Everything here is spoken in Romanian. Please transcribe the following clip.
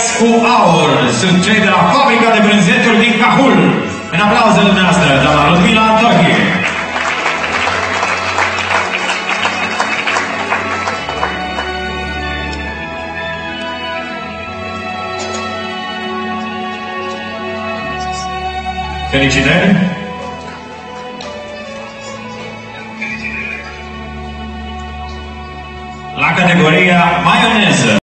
laureați cu aur sunt cei de la fabrica de brânzeturi din Cahul. În aplauze dumneavoastră, doamna Ludmila Antonie. Felicitări! La categoria maioneză.